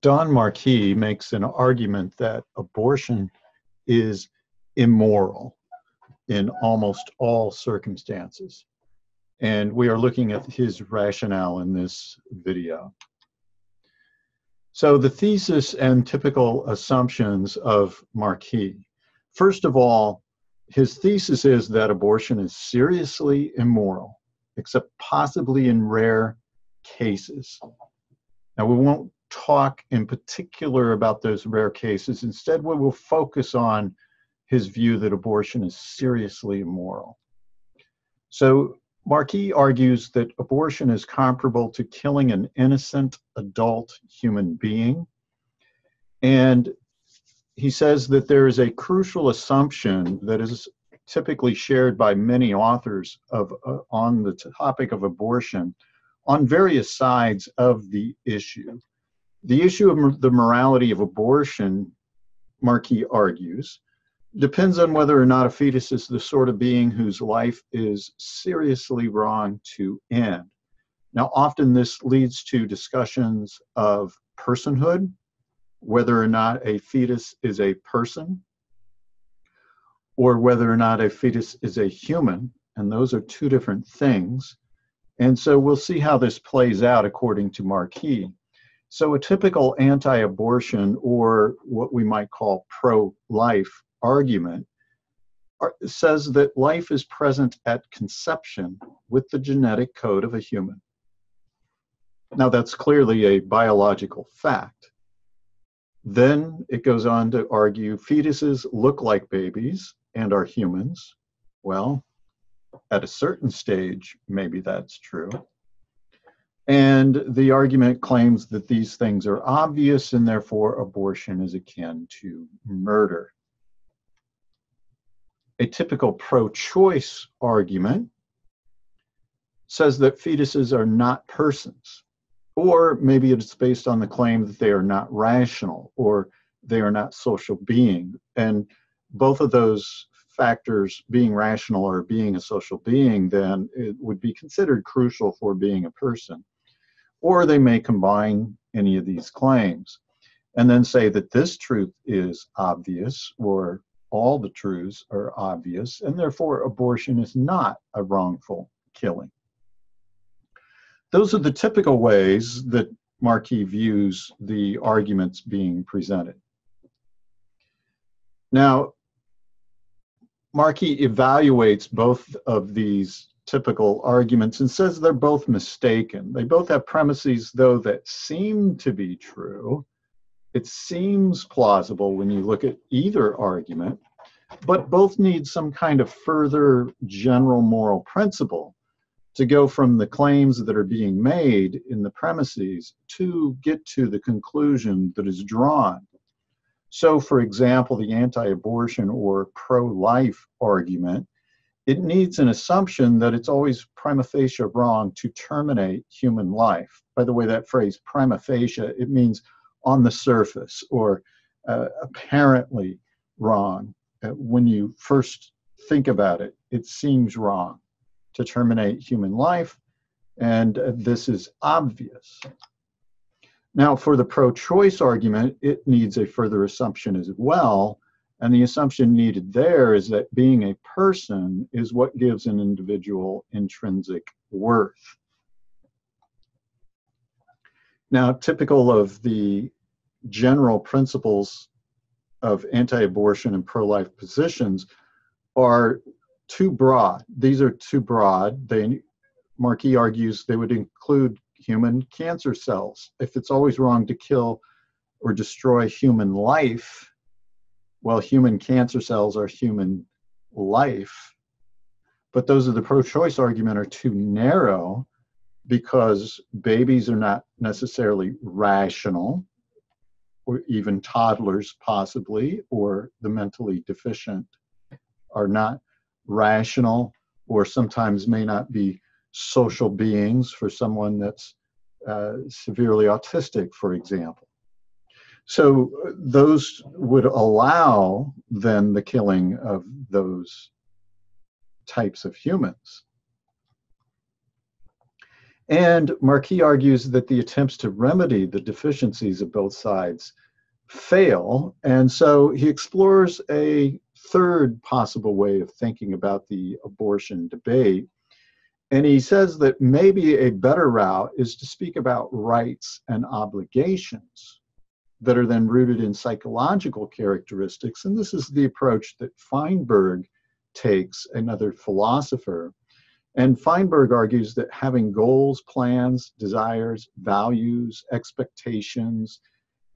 Don Marquis makes an argument that abortion is immoral in almost all circumstances. And we are looking at his rationale in this video. So the thesis and typical assumptions of Marquis. First of all, his thesis is that abortion is seriously immoral, except possibly in rare cases. Now, we won't talk in particular about those rare cases. Instead, we will focus on his view that abortion is seriously immoral. So, Marquis argues that abortion is comparable to killing an innocent adult human being. And he says that there is a crucial assumption that is typically shared by many authors of, uh, on the topic of abortion on various sides of the issue. The issue of the morality of abortion, Marquis argues, depends on whether or not a fetus is the sort of being whose life is seriously wrong to end. Now, often this leads to discussions of personhood, whether or not a fetus is a person, or whether or not a fetus is a human, and those are two different things. And so we'll see how this plays out according to Marquis. So, a typical anti abortion or what we might call pro life argument says that life is present at conception with the genetic code of a human. Now, that's clearly a biological fact. Then it goes on to argue fetuses look like babies and are humans. Well, at a certain stage, maybe that's true. And the argument claims that these things are obvious and therefore abortion is akin to murder a typical pro choice argument says that fetuses are not persons, or maybe it's based on the claim that they are not rational or they are not social being. And both of those factors, being rational or being a social being, then it would be considered crucial for being a person. Or they may combine any of these claims and then say that this truth is obvious or all the truths are obvious, and therefore abortion is not a wrongful killing. Those are the typical ways that Marquis views the arguments being presented. Now, Marquis evaluates both of these typical arguments and says they're both mistaken. They both have premises, though, that seem to be true, it seems plausible when you look at either argument, but both need some kind of further general moral principle to go from the claims that are being made in the premises to get to the conclusion that is drawn. So, for example, the anti abortion or pro life argument, it needs an assumption that it's always prima facie wrong to terminate human life. By the way, that phrase prima facie, it means on the surface or uh, apparently wrong. Uh, when you first think about it, it seems wrong to terminate human life, and uh, this is obvious. Now, for the pro choice argument, it needs a further assumption as well. And the assumption needed there is that being a person is what gives an individual intrinsic worth. Now, typical of the general principles of anti abortion and pro life positions are too broad. These are too broad. They, Marquis argues they would include human cancer cells. If it's always wrong to kill or destroy human life, well, human cancer cells are human life. But those of the pro choice argument are too narrow because babies are not necessarily rational, or even toddlers, possibly, or the mentally deficient, are not rational or sometimes may not be social beings for someone that's uh, severely autistic, for example. So uh, those would allow then the killing of those types of humans. And Marquis argues that the attempts to remedy the deficiencies of both sides fail. And so he explores a third possible way of thinking about the abortion debate. And he says that maybe a better route is to speak about rights and obligations that are then rooted in psychological characteristics. And this is the approach that Feinberg takes, another philosopher. And Feinberg argues that having goals, plans, desires, values, expectations,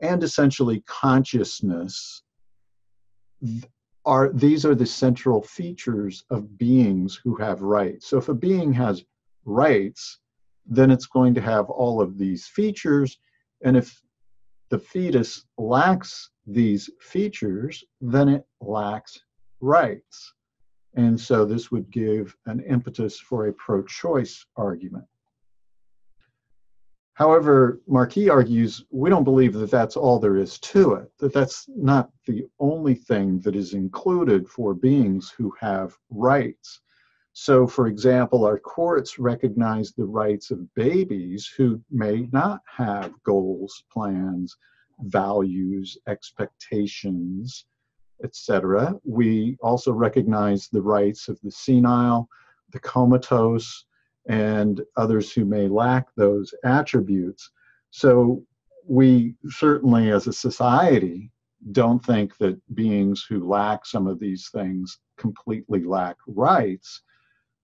and essentially consciousness are these are the central features of beings who have rights. So if a being has rights, then it's going to have all of these features. And if the fetus lacks these features, then it lacks rights. And so this would give an impetus for a pro choice argument. However, Marquis argues we don't believe that that's all there is to it, that that's not the only thing that is included for beings who have rights. So, for example, our courts recognize the rights of babies who may not have goals, plans, values, expectations, etc. We also recognize the rights of the senile, the comatose, and others who may lack those attributes. So we certainly, as a society, don't think that beings who lack some of these things completely lack rights.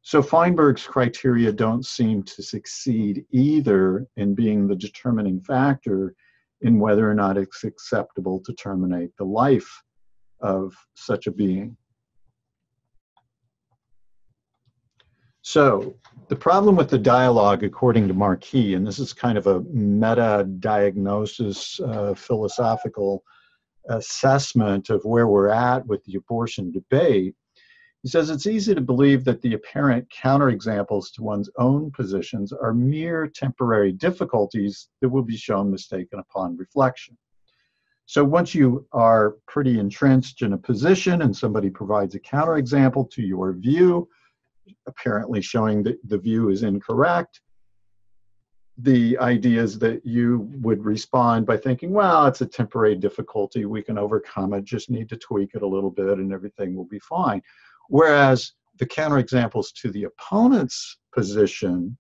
So Feinberg's criteria don't seem to succeed either in being the determining factor in whether or not it's acceptable to terminate the life of such a being. So the problem with the dialogue, according to Marquis, and this is kind of a meta diagnosis, uh, philosophical assessment of where we're at with the abortion debate, he says it's easy to believe that the apparent counterexamples to one's own positions are mere temporary difficulties that will be shown mistaken upon reflection. So once you are pretty entrenched in a position and somebody provides a counterexample to your view, apparently showing that the view is incorrect. The idea is that you would respond by thinking, well, it's a temporary difficulty. We can overcome it, just need to tweak it a little bit and everything will be fine. Whereas the counterexamples to the opponent's position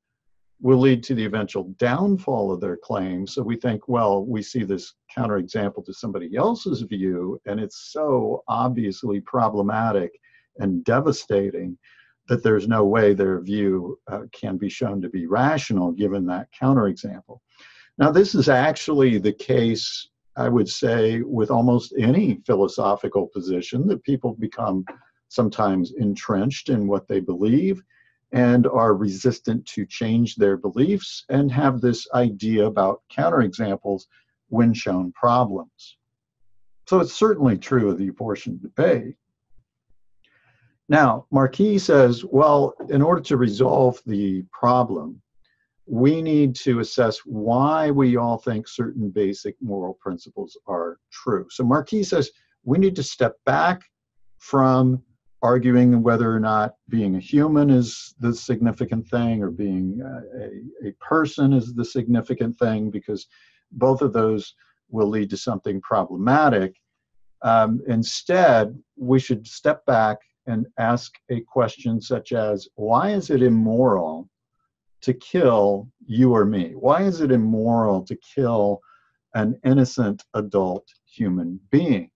will lead to the eventual downfall of their claim. So we think, well, we see this counterexample to somebody else's view, and it's so obviously problematic and devastating that there's no way their view uh, can be shown to be rational given that counterexample. Now, this is actually the case, I would say, with almost any philosophical position that people become sometimes entrenched in what they believe and are resistant to change their beliefs and have this idea about counterexamples when shown problems. So it's certainly true of the abortion debate. Now, Marquis says, well, in order to resolve the problem, we need to assess why we all think certain basic moral principles are true. So Marquis says we need to step back from arguing whether or not being a human is the significant thing or being a, a person is the significant thing because both of those will lead to something problematic. Um, instead, we should step back and ask a question such as why is it immoral to kill you or me? Why is it immoral to kill an innocent adult human being?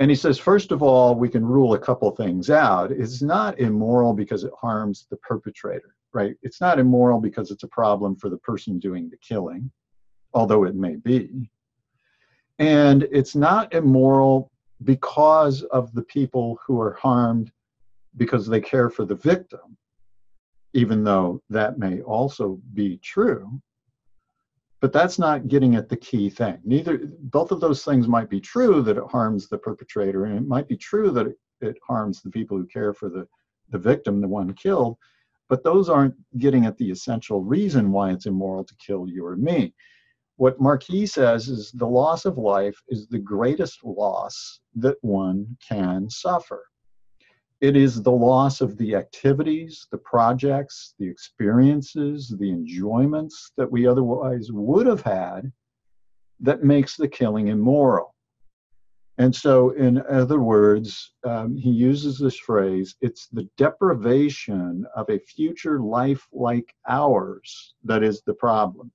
And he says, first of all, we can rule a couple things out. It's not immoral because it harms the perpetrator, right? It's not immoral because it's a problem for the person doing the killing, although it may be. And it's not immoral because of the people who are harmed because they care for the victim, even though that may also be true. But that's not getting at the key thing. Neither, both of those things might be true that it harms the perpetrator, and it might be true that it, it harms the people who care for the, the victim, the one killed, but those aren't getting at the essential reason why it's immoral to kill you or me what Marquis says is the loss of life is the greatest loss that one can suffer. It is the loss of the activities, the projects, the experiences, the enjoyments that we otherwise would have had that makes the killing immoral. And so, in other words, um, he uses this phrase it's the deprivation of a future life like ours that is the problem.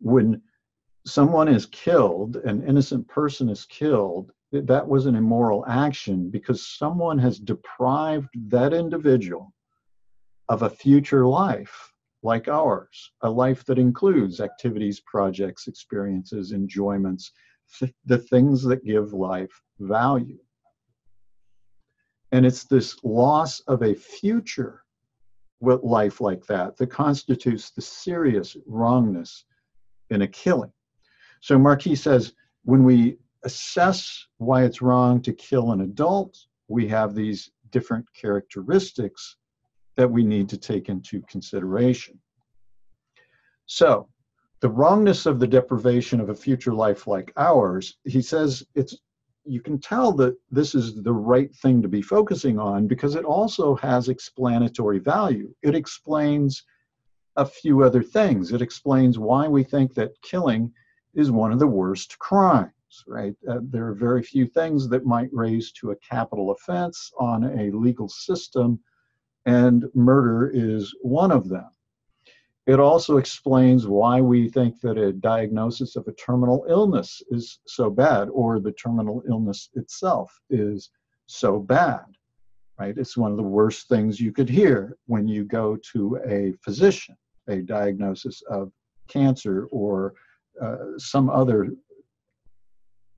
When someone is killed, an innocent person is killed, that was an immoral action because someone has deprived that individual of a future life like ours, a life that includes activities, projects, experiences, enjoyments the things that give life value. And it's this loss of a future with life like that that constitutes the serious wrongness in a killing. So Marquis says when we assess why it's wrong to kill an adult, we have these different characteristics that we need to take into consideration. So the wrongness of the deprivation of a future life like ours, he says it's you can tell that this is the right thing to be focusing on because it also has explanatory value. It explains a few other things. It explains why we think that killing is one of the worst crimes, right? Uh, there are very few things that might raise to a capital offense on a legal system, and murder is one of them. It also explains why we think that a diagnosis of a terminal illness is so bad or the terminal illness itself is so bad, right? It's one of the worst things you could hear when you go to a physician, a diagnosis of cancer or uh, some other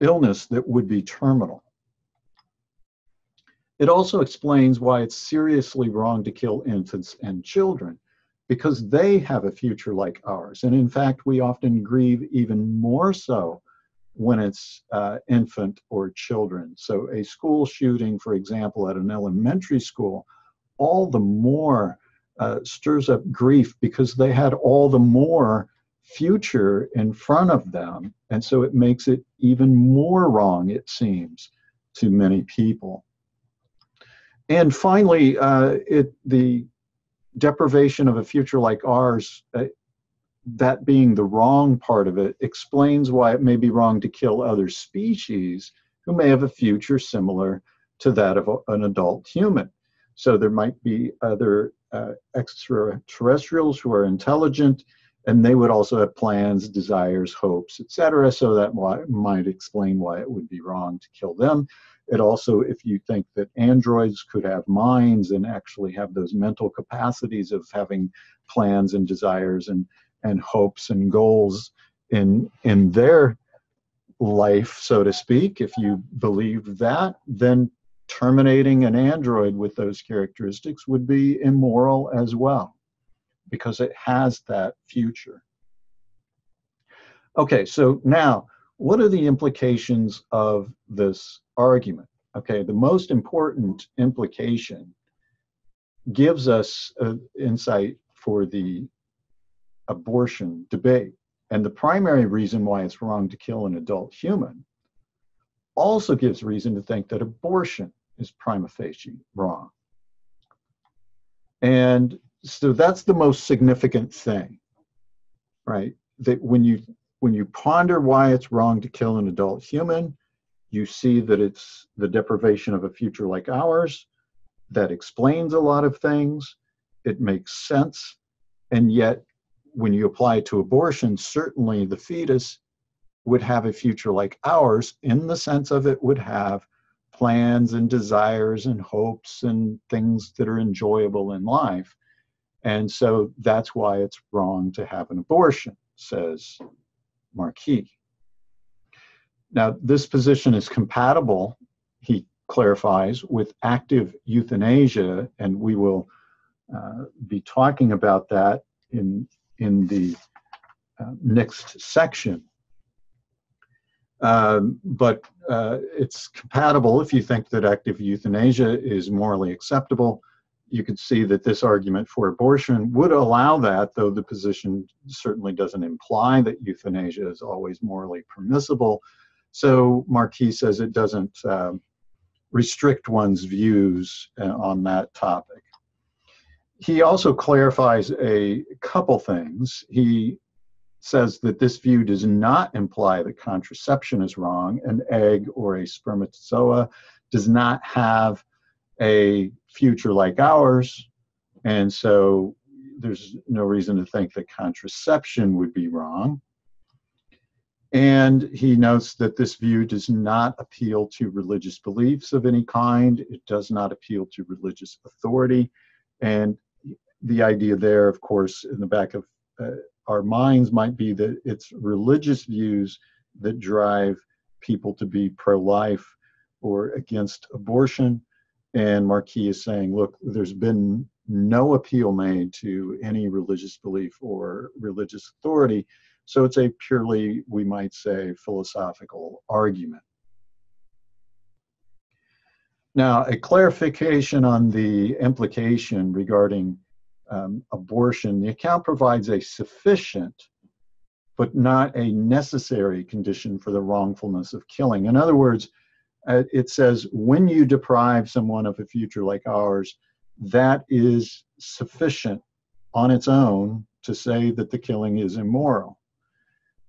illness that would be terminal. It also explains why it's seriously wrong to kill infants and children because they have a future like ours. And in fact, we often grieve even more so when it's uh, infant or children. So, a school shooting, for example, at an elementary school, all the more uh, stirs up grief because they had all the more future in front of them. And so it makes it even more wrong, it seems, to many people. And finally, uh, it the deprivation of a future like ours, uh, that being the wrong part of it, explains why it may be wrong to kill other species who may have a future similar to that of a, an adult human. So there might be other uh, extraterrestrials who are intelligent, and they would also have plans, desires, hopes, etc. So that might explain why it would be wrong to kill them. It also, if you think that androids could have minds and actually have those mental capacities of having plans and desires and, and hopes and goals in, in their life, so to speak, if you believe that, then terminating an android with those characteristics would be immoral as well because it has that future. Okay, so now what are the implications of this argument? Okay, the most important implication gives us an insight for the abortion debate. And the primary reason why it's wrong to kill an adult human also gives reason to think that abortion is prima facie wrong. And so that's the most significant thing, right? That when you when you ponder why it's wrong to kill an adult human, you see that it's the deprivation of a future like ours that explains a lot of things. It makes sense. And yet, when you apply it to abortion, certainly the fetus would have a future like ours in the sense of it would have plans and desires and hopes and things that are enjoyable in life. And so that's why it's wrong to have an abortion, says Marquis. Now, this position is compatible, he clarifies, with active euthanasia, and we will uh, be talking about that in, in the uh, next section. Um, but uh, it's compatible if you think that active euthanasia is morally acceptable. You could see that this argument for abortion would allow that, though the position certainly doesn't imply that euthanasia is always morally permissible. So Marquis says it doesn't um, restrict one's views uh, on that topic. He also clarifies a couple things. He says that this view does not imply that contraception is wrong. An egg or a spermatozoa does not have a future like ours, and so there's no reason to think that contraception would be wrong. And he notes that this view does not appeal to religious beliefs of any kind. It does not appeal to religious authority. And the idea there, of course, in the back of uh, our minds might be that it's religious views that drive people to be pro life or against abortion. And Marquis is saying, look, there's been no appeal made to any religious belief or religious authority. So it's a purely, we might say, philosophical argument. Now, a clarification on the implication regarding um, abortion, the account provides a sufficient but not a necessary condition for the wrongfulness of killing. In other words, it says when you deprive someone of a future like ours, that is sufficient on its own to say that the killing is immoral.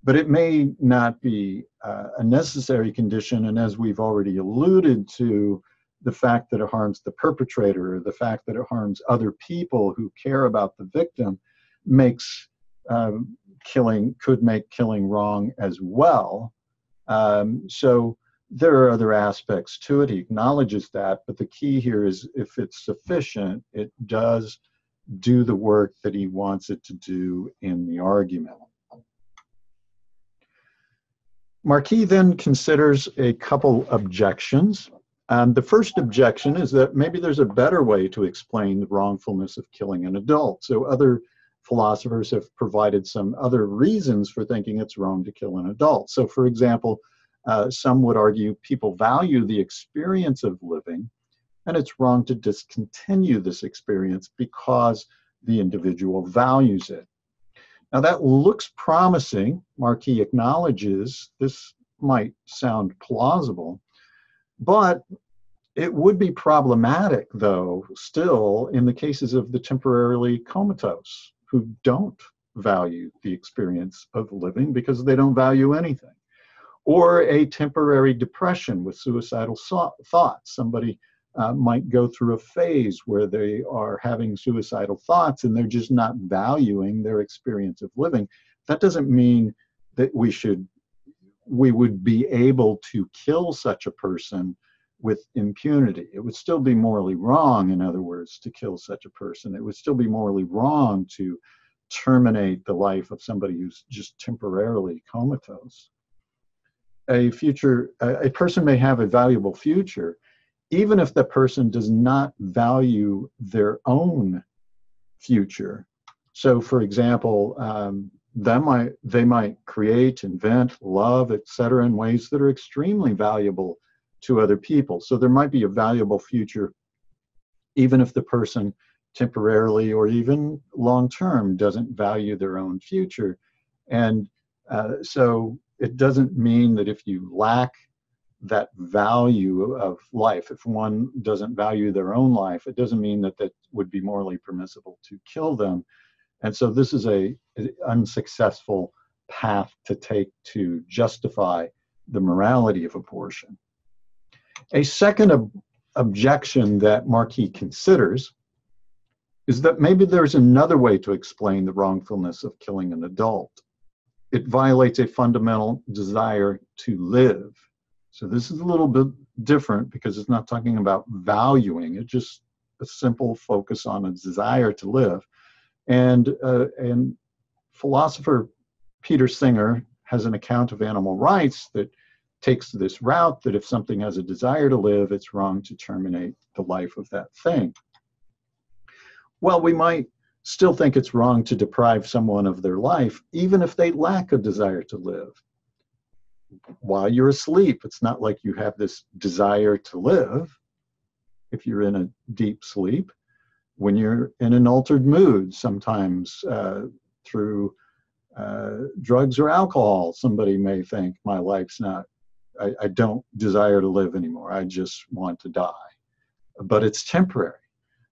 But it may not be uh, a necessary condition, and as we've already alluded to, the fact that it harms the perpetrator or the fact that it harms other people who care about the victim makes um, killing could make killing wrong as well um, so there are other aspects to it he acknowledges that but the key here is if it's sufficient it does do the work that he wants it to do in the argument marquis then considers a couple objections um, the first objection is that maybe there's a better way to explain the wrongfulness of killing an adult. So other philosophers have provided some other reasons for thinking it's wrong to kill an adult. So, for example, uh, some would argue people value the experience of living, and it's wrong to discontinue this experience because the individual values it. Now, that looks promising. Marquis acknowledges this might sound plausible. But it would be problematic, though, still in the cases of the temporarily comatose who don't value the experience of living because they don't value anything. Or a temporary depression with suicidal so- thoughts. Somebody uh, might go through a phase where they are having suicidal thoughts and they're just not valuing their experience of living. That doesn't mean that we should we would be able to kill such a person with impunity. It would still be morally wrong, in other words, to kill such a person. It would still be morally wrong to terminate the life of somebody who's just temporarily comatose. A future, a person may have a valuable future, even if the person does not value their own future. So, for example, um, they might they might create, invent, love, etc., in ways that are extremely valuable to other people. So there might be a valuable future, even if the person temporarily or even long term doesn't value their own future. And uh, so it doesn't mean that if you lack that value of life, if one doesn't value their own life, it doesn't mean that that would be morally permissible to kill them. And so this is a, a unsuccessful path to take to justify the morality of abortion. A second ob- objection that Marquis considers is that maybe there's another way to explain the wrongfulness of killing an adult. It violates a fundamental desire to live. So this is a little bit different because it's not talking about valuing, it's just a simple focus on a desire to live. And, uh, and philosopher Peter Singer has an account of animal rights that takes this route that if something has a desire to live, it's wrong to terminate the life of that thing. Well, we might still think it's wrong to deprive someone of their life, even if they lack a desire to live. While you're asleep, it's not like you have this desire to live if you're in a deep sleep when you're in an altered mood, sometimes uh, through uh, drugs or alcohol, somebody may think my life's not I, I don't desire to live anymore. I just want to die. But it's temporary.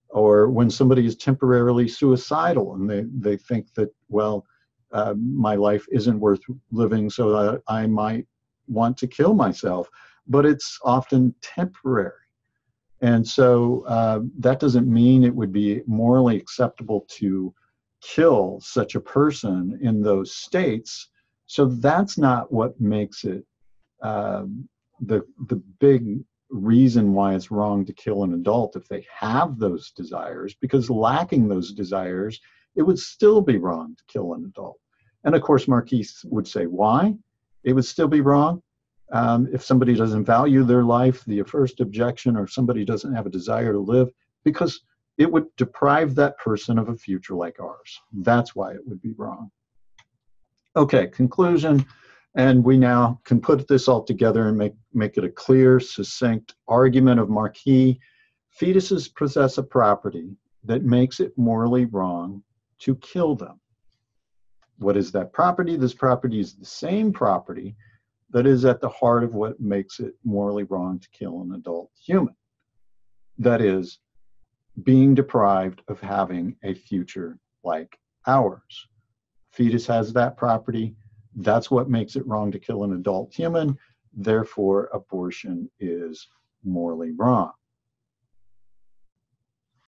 Or when somebody is temporarily suicidal and they, they think that, well, uh, my life isn't worth living, so that I might want to kill myself. But it's often temporary. And so uh, that doesn't mean it would be morally acceptable to kill such a person in those states. So that's not what makes it um, the the big reason why it's wrong to kill an adult if they have those desires. Because lacking those desires, it would still be wrong to kill an adult. And of course, Marquis would say why it would still be wrong. Um, if somebody doesn't value their life, the first objection, or somebody doesn't have a desire to live, because it would deprive that person of a future like ours. That's why it would be wrong. Okay, conclusion. And we now can put this all together and make, make it a clear, succinct argument of Marquis. Fetuses possess a property that makes it morally wrong to kill them. What is that property? This property is the same property that is at the heart of what makes it morally wrong to kill an adult human. That is, being deprived of having a future like ours. Fetus has that property. That's what makes it wrong to kill an adult human. Therefore, abortion is morally wrong.